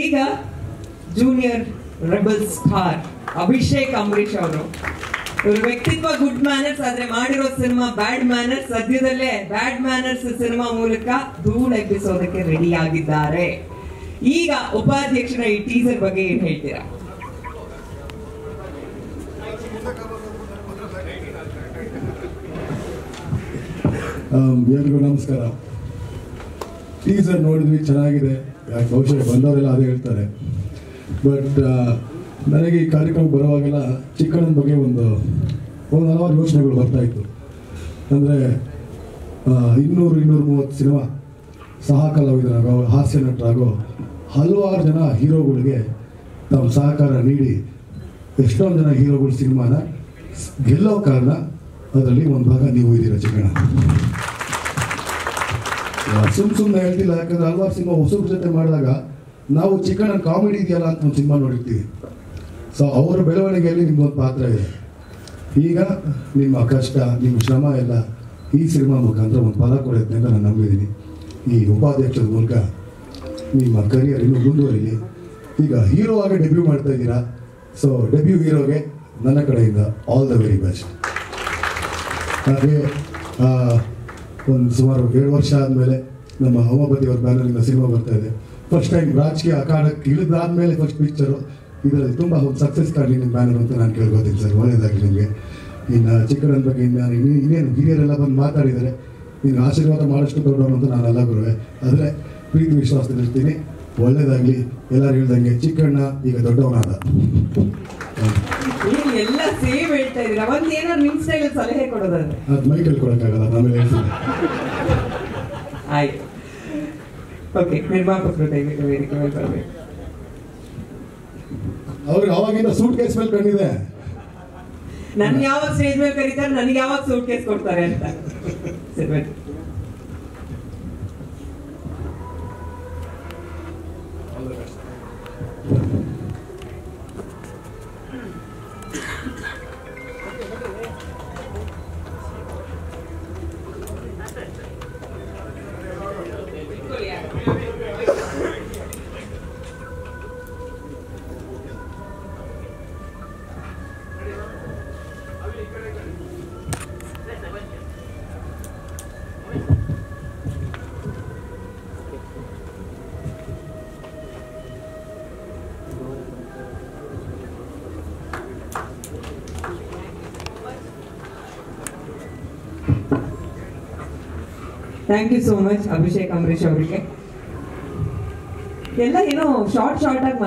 ಈಗ junior rebel star Abhishek Ambareesh ಅವರು. ವ್ಯಕ್ತಿತ್ವ ಗುಡ್ ಮ್ಯಾನರ್ಸ್ ಆದ್ರೆ ಮಾಡಿರೋ ಸಿನಿಮಾ ಬ್ಯಾಡ್ ಮ್ಯಾನರ್ಸ್ ಸದ್ಯದಲ್ಲೇ ಬ್ಯಾಡ್ ಮ್ಯಾನರ್ಸ್ ಸಿನಿಮಾ ಮೂಲಕ ಧೂಳು ಎಬ್ಬಿಸೋದಕ್ಕೆ ರೆಡಿ ಆಗಿದ್ದಾರೆ. ಈಗ ಉಪಾಧ್ಯಕ್ಷರ ಈ ಟೀಸರ್ ಬಗ್ಗೆ ಏನ್ ಹೇಳ್ತೀರಾ? ಎಲ್ರಿಗೂ ನಮಸ್ಕಾರ. ಟೀಸರ್ ನೋಡಿದ್ವಿ, ಚೆನ್ನಾಗಿದೆ. ಯಾಕೆ ಬಹುಶಃ ಬಂದವರೆಲ್ಲ ಅದೇ ಹೇಳ್ತಾರೆ. ಬಟ್ ನನಗೆ ಈ ಕಾರ್ಯಕ್ರಮ ಬರುವಾಗೆಲ್ಲ ಚಿಕ್ಕಣ್ಣನ ಬಗ್ಗೆ ಒಂದು ಒಂದು ಹಲವಾರು ಯೋಚನೆಗಳು ಬರ್ತಾ ಇತ್ತು. ಅಂದರೆ ಇನ್ನೂರು ಇನ್ನೂರು ಮೂವತ್ತು ಸಿನಿಮಾ ಸಹ ಕಲಾವಿದರಾಗೋ ಹಾಸ್ಯ ನಟರಾಗೋ, ಹಲವಾರು ಜನ ಹೀರೋಗಳಿಗೆ ತಮ್ಮ ಸಹಕಾರ ನೀಡಿ, ಎಷ್ಟೊಂದು ಜನ ಹೀರೋಗಳು ಸಿನಿಮಾನ ಗೆಲ್ಲೋ ಕಾರಣ ಅದರಲ್ಲಿ ಒಂದು ಭಾಗ ನೀವು ಇದ್ದೀರ ಚಿಕ್ಕಣ್ಣ? ಸುಮ್ ಸುಮ್ಮನೆ ಹೇಳ್ತಿಲ್ಲ, ಯಾಕಂದ್ರೆ ಅಲ್ವಾರ್ ಸಿನಿಮಾ ಹೊಸಬ್ರ ಜೊತೆ ಮಾಡಿದಾಗ ನಾವು ಚಿಕ್ಕಣ್ಣ ಕಾಮಿಡಿ ಇದೆಯಲ್ಲ ಅಂತ ಒಂದು ಸಿನಿಮಾ ನೋಡಿರ್ತೀವಿ. ಸೊ ಅವರ ಬೆಳವಣಿಗೆಯಲ್ಲಿ ನಿಮ್ಗೊಂದು ಪಾತ್ರ ಇದೆ. ಈಗ ನಿಮ್ಮ ಕಷ್ಟ, ನಿಮ್ಮ ಶ್ರಮ ಎಲ್ಲ ಈ ಸಿನಿಮಾ ಮುಖಾಂತರ ಒಂದು ಫಲ ಕೊಡುತ್ತೆ ಅಂತ ನಾನು ನಂಬಿದ್ದೀನಿ. ಈ ಉಪಾಧ್ಯಕ್ಷರ ಮೂಲಕ ನಿಮ್ಮ ಕರಿಯರ್ ಇನ್ನೂ ಮುಂದುವರಿಲಿ. ಈಗ ಹೀರೋ ಆಗಿ ಡೆಬ್ಯೂ ಮಾಡ್ತಾ ಇದ್ದೀರಾ? ಸೊ ಡೆಬ್ಯೂ ಹೀರೋಗೆ ನನ್ನ ಕಡೆಯಿಂದ ಆಲ್ ದ ವೆರಿ ಬೆಸ್ಟ್ ಹಾಗೆ ಒಂದು ಸುಮಾರು ಏಳು ವರ್ಷ ಆದಮೇಲೆ ನಮ್ಮ ಹೋಮಪತಿ ಅವ್ರ ಬ್ಯಾನರಿಂದ ಸಿನಿಮಾ ಬರ್ತಾ ಇದೆ. ಫಸ್ಟ್ ಟೈಮ್ ರಾಜಕೀಯ ಅಖಾಡಕ್ಕೆ ಇಳಿದಾದ್ಮೇಲೆ ಫಸ್ಟ್ ಪಿಕ್ಚರು ಇದರಲ್ಲಿ ತುಂಬ ಸಕ್ಸಸ್ ಕಾಣಿ ನಿಮ್ಮ ಬ್ಯಾನರ್ ಅಂತ ನಾನು ಕೇಳ್ಕೊತೀನಿ ಸರ್ ಒಳ್ಳೆಯದಾಗಲಿ ನಿಮಗೆ. ಇನ್ನು ಚಿಕ್ಕಣ್ಣನ ಬಗ್ಗೆ ಇನ್ನು ಇನ್ನೇ- ಇನ್ನೇನು ಹಿರಿಯರೆಲ್ಲ ಬಂದು ಮಾತಾಡಿದರೆ ನೀನು ಆಶೀರ್ವಾದ ಮಾಡೋಷ್ಟು ದೊಡ್ಡವನು ಅಂತ ನಾನು ಅಲ್ಲ ಗುರುವೆ. ಆದರೆ ಪ್ರೀತಿ ವಿಶ್ವಾಸದಲ್ಲಿ ಇರ್ತೀನಿ ಒಳ್ಳೇದಾಗಲಿ. ಎಲ್ಲರೂ ಹೇಳ್ದಂಗೆ ಚಿಕ್ಕಣ್ಣ ಈಗ ದೊಡ್ಡವನಾದ. ನೀವು ಎಲ್ಲ ಸೇಮ್ ಹೇಳ್ತಾ ಒಂದ್ ಏನಾದ್ರು ನಿಮ್ ಸ್ಟೈಲ್ ಸಲಹೆ ಕೊಡೋದಾದ್ರೆ. ಅದು ಮೈಕಲ್ ಕೊಡೋಕ್ಕಾಗಲ್ಲ ಆಮೇಲೆ ಹೇಳ್ತೀನಿ. ಆಯ್ತು. ಓಕೆ ನಿರ್ಮಾಪಕರು ದಯವಿಟ್ಟು ವೇದಿಕೆ ಮೇಲೆ ಬರಬೇಕು. ಅವ್ರಿಗೆ ಅವಾಗಿಂದ ಸೂಟ್ ಕೇಸ್ ಮೇಲೆ ಕಣ್ಣಿದೆ ನನ್ ಯಾವಾಗ ಸ್ಟೇಜ್ ಮೇಲೆ ಕರೀತಾರೆ ನನಗೆ ಯಾವಾಗ ಸೂಟ್ ಕೇಸ್ ಕೊಡ್ತಾರೆ ಅಂತ. ಸರಿ thank you so much Abhishek Ambareesh ಅವರಿಗೆ ಎಲ್ಲ ಏನೋ ಶಾರ್ಟ್ ಶಾರ್ಟ್ ಆಗಿ